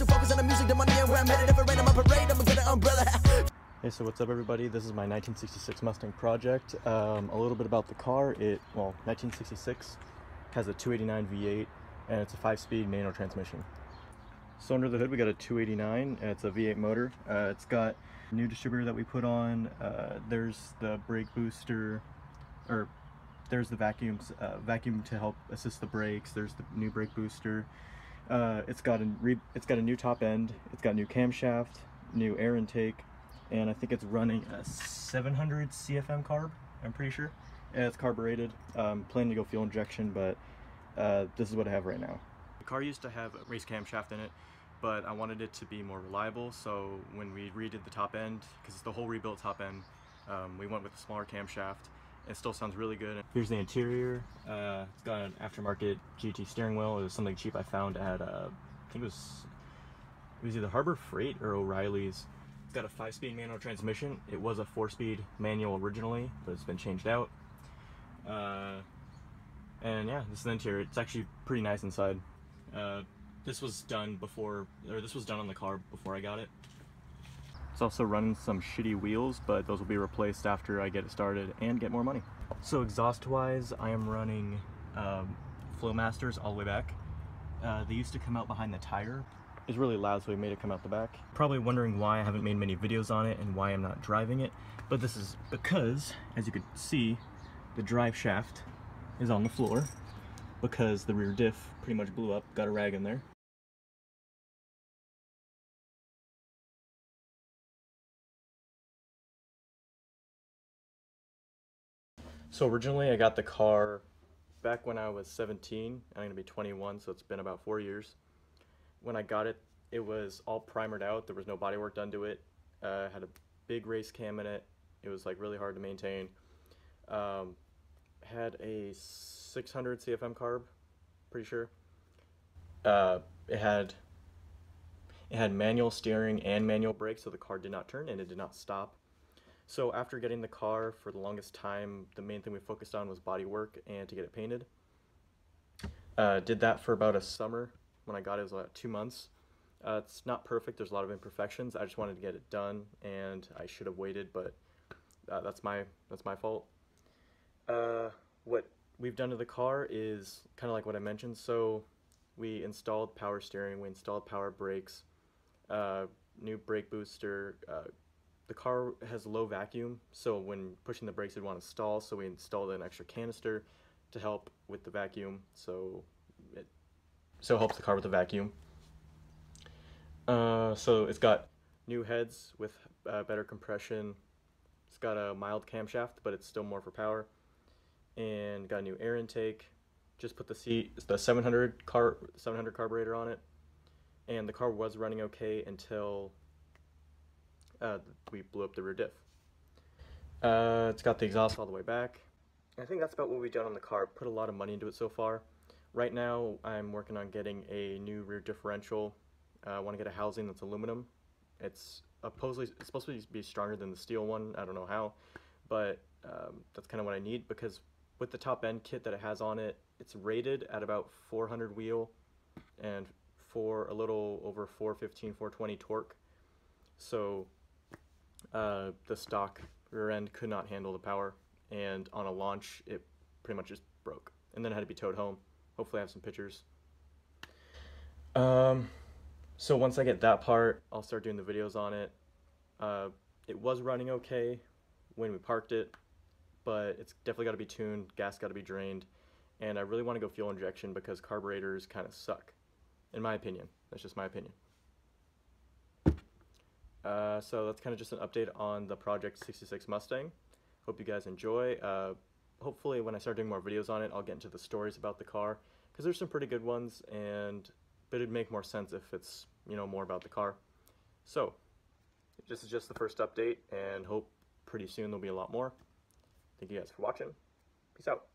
too focused on the music, the money, and where I'm headed. If it rain on my parade, I'ma get umbrella. Hey, so what's up everybody? This is my 1966 Mustang project. Um, a little bit about the car. It, well, 1966 has a 289 V8 and it's a 5-speed manual transmission. So under the hood we got a 289 it's a V8 motor. Uh, it's got new distributor that we put on. Uh, there's the brake booster, or there's the vacuums, uh, vacuum to help assist the brakes. There's the new brake booster. Uh, it's got a it's got a new top end. It's got new camshaft, new air intake, and I think it's running a 700 CFM carb, I'm pretty sure. And it's carbureted. Um, planning to go fuel injection, but uh, this is what I have right now. The car used to have a race camshaft in it, but I wanted it to be more reliable, so when we redid the top end, because it's the whole rebuilt top end, um, we went with a smaller camshaft. It still sounds really good. Here's the interior. Uh, it's got an aftermarket GT steering wheel. It was something cheap I found at, uh, I think it was, it was either Harbor Freight or O'Reilly's. It's got a five-speed manual transmission. It was a four-speed manual originally, but it's been changed out. Uh, and yeah, this is the interior. It's actually pretty nice inside. Uh, this was done before, or this was done on the car before I got it. It's also running some shitty wheels, but those will be replaced after I get it started and get more money. So exhaust-wise, I am running um, Flowmasters all the way back. Uh, they used to come out behind the tire, It's really loud, so we made it come out the back. Probably wondering why I haven't made many videos on it and why I'm not driving it, but this is because, as you can see, the drive shaft is on the floor because the rear diff pretty much blew up, got a rag in there. So originally I got the car back when I was 17, I'm gonna be 21, so it's been about four years when I got it, it was all primered out. There was no bodywork done to it. Uh, had a big race cam in it. It was like really hard to maintain. Um, had a 600 CFM carb, pretty sure. Uh, it had it had manual steering and manual brakes, so the car did not turn and it did not stop. So after getting the car for the longest time, the main thing we focused on was body work and to get it painted. Uh, did that for about a summer when I got it, it was about two months. Uh, it's not perfect, there's a lot of imperfections. I just wanted to get it done and I should have waited, but uh, that's my that's my fault. Uh, what we've done to the car is kind of like what I mentioned. So we installed power steering, we installed power brakes, uh, new brake booster. The car has low vacuum, so when pushing the brakes, it would want to stall. So we installed an extra canister to help with the vacuum. So it so it helps the car with the vacuum. Uh, so it's got new heads with uh, better compression. It's got a mild camshaft, but it's still more for power. And got a new air intake. Just put the seat, the 700 car 700 carburetor on it, and the car was running okay until uh, we blew up the rear diff. Uh, it's got the exhaust all the way back. I think that's about what we've done on the car. Put a lot of money into it so far. Right now, I'm working on getting a new rear differential. Uh, I want to get a housing that's aluminum. It's supposedly it's supposed to be stronger than the steel one. I don't know how, but um, that's kind of what I need because with the top end kit that it has on it, it's rated at about 400 wheel and for a little over 415, 420 torque. So uh, the stock rear end could not handle the power, and on a launch, it pretty much just broke, and then it had to be towed home. Hopefully I have some pictures. Um, so once I get that part, I'll start doing the videos on it. Uh, it was running okay when we parked it, but it's definitely got to be tuned, gas got to be drained, and I really want to go fuel injection because carburetors kind of suck, in my opinion. That's just my opinion. Uh, so that's kind of just an update on the Project 66 Mustang. Hope you guys enjoy. Uh, hopefully when I start doing more videos on it, I'll get into the stories about the car because there's some pretty good ones and but it'd make more sense if it's, you know, more about the car. So, this is just the first update and hope pretty soon there'll be a lot more. Thank you guys for watching. Peace out.